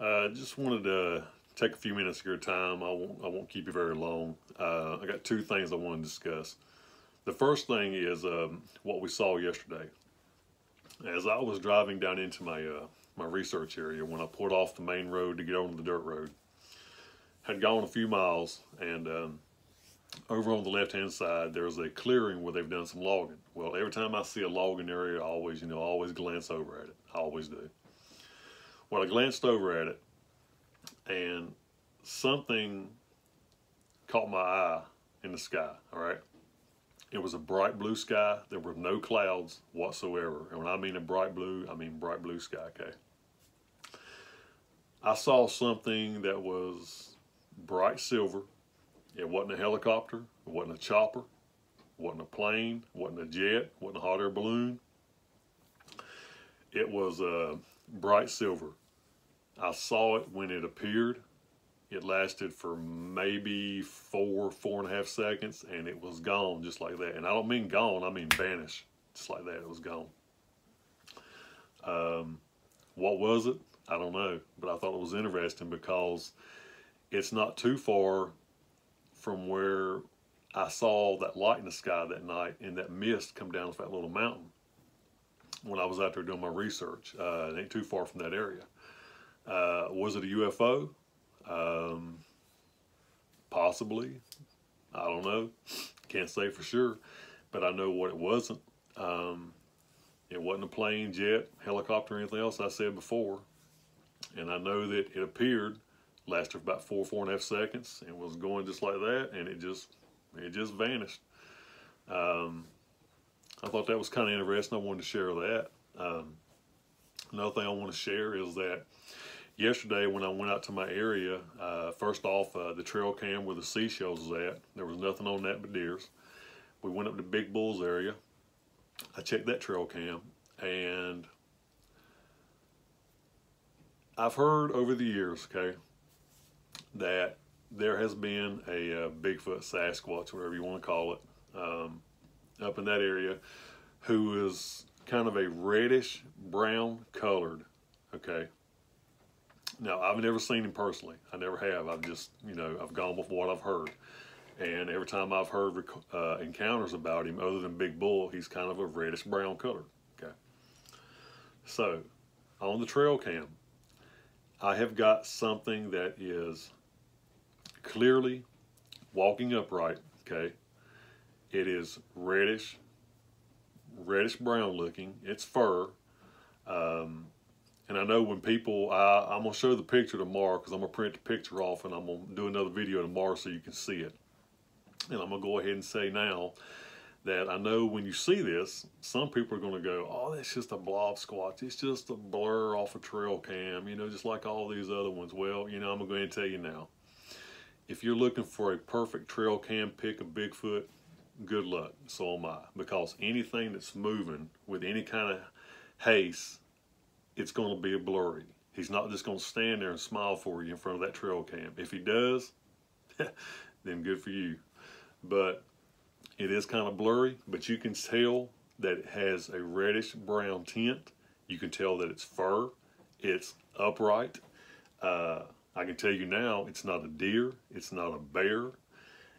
Uh, just wanted to take a few minutes of your time. I won't, I won't keep you very long. Uh, I got two things I want to discuss. The first thing is um, what we saw yesterday. As I was driving down into my uh, my research area, when I pulled off the main road to get onto the dirt road, had gone a few miles, and um, over on the left hand side, there's a clearing where they've done some logging. Well, every time I see a logging area, I always, you know, I always glance over at it. I always do. Well, I glanced over at it, and something caught my eye in the sky. All right. It was a bright blue sky. There were no clouds whatsoever. And when I mean a bright blue, I mean bright blue sky, okay? I saw something that was bright silver. It wasn't a helicopter. It wasn't a chopper. It wasn't a plane. It wasn't a jet. It wasn't a hot air balloon. It was a bright silver. I saw it when it appeared it lasted for maybe four, four and a half seconds, and it was gone just like that. And I don't mean gone, I mean vanished, just like that. It was gone. Um, what was it? I don't know, but I thought it was interesting because it's not too far from where I saw that light in the sky that night and that mist come down off that little mountain when I was out there doing my research. Uh, it ain't too far from that area. Uh, was it a UFO? Um, possibly. I don't know. Can't say for sure. But I know what it wasn't. Um, it wasn't a plane, jet, helicopter, anything else I said before. And I know that it appeared, lasted for about four, four and a half seconds, and was going just like that, and it just, it just vanished. Um, I thought that was kind of interesting. I wanted to share that. Um, another thing I want to share is that yesterday when I went out to my area, uh, first off, uh, the trail cam where the seashells was at, there was nothing on that but deers. We went up to Big Bulls area. I checked that trail cam, and I've heard over the years, okay, that there has been a, uh, Bigfoot, Sasquatch, whatever you want to call it, um, up in that area, who is kind of a reddish brown colored, okay, now, I've never seen him personally. I never have. I've just, you know, I've gone with what I've heard. And every time I've heard uh, encounters about him, other than Big Bull, he's kind of a reddish brown color. Okay. So, on the trail cam, I have got something that is clearly walking upright. Okay. It is reddish, reddish brown looking. It's fur. Um, and I know when people, I, am going to show the picture tomorrow because I'm going to print the picture off and I'm going to do another video tomorrow so you can see it. And I'm going to go ahead and say now that I know when you see this, some people are going to go, oh, that's just a blob squatch. It's just a blur off a trail cam, you know, just like all these other ones. Well, you know, I'm going to tell you now. If you're looking for a perfect trail cam pick of Bigfoot, good luck. So am I. Because anything that's moving with any kind of haste it's going to be a blurry. He's not just going to stand there and smile for you in front of that trail cam. If he does, then good for you. But it is kind of blurry, but you can tell that it has a reddish brown tint. You can tell that it's fur. It's upright. Uh, I can tell you now, it's not a deer. It's not a bear.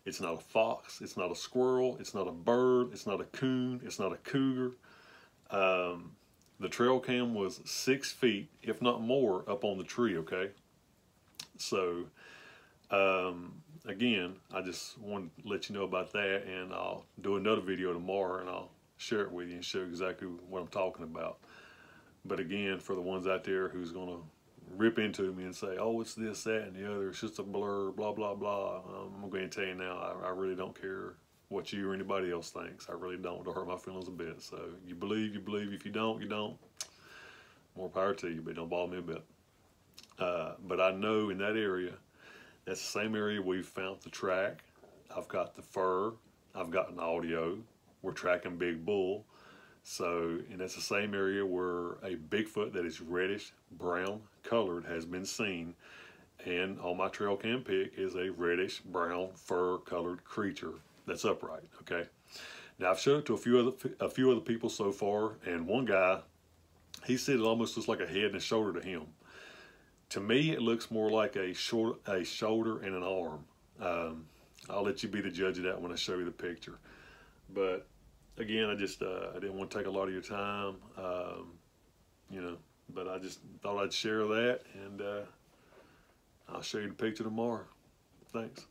It's not a fox. It's not a squirrel. It's not a bird. It's not a coon. It's not a cougar. Um, the trail cam was six feet, if not more, up on the tree, okay? So, um, again, I just wanted to let you know about that, and I'll do another video tomorrow, and I'll share it with you and show exactly what I'm talking about. But again, for the ones out there who's going to rip into me and say, oh, it's this, that, and the other, it's just a blur, blah, blah, blah, I'm going to tell you now, I, I really don't care what you or anybody else thinks. I really don't. It'll hurt my feelings a bit. So you believe, you believe. If you don't, you don't. More power to you, but don't bother me a bit. Uh, but I know in that area, that's the same area we found the track. I've got the fur. I've got an audio. We're tracking Big Bull. So, and that's the same area where a Bigfoot that is reddish brown colored has been seen. And on my trail cam pic is a reddish brown fur colored creature that's upright, okay? Now I've showed it to a few other a few other people so far, and one guy, he said it almost looks like a head and a shoulder to him. to me, it looks more like a short, a shoulder and an arm. Um, I'll let you be the judge of that when I show you the picture. But again, I just uh, I didn't want to take a lot of your time, um, you know. But I just thought I'd share that, and uh, I'll show you the picture tomorrow. Thanks.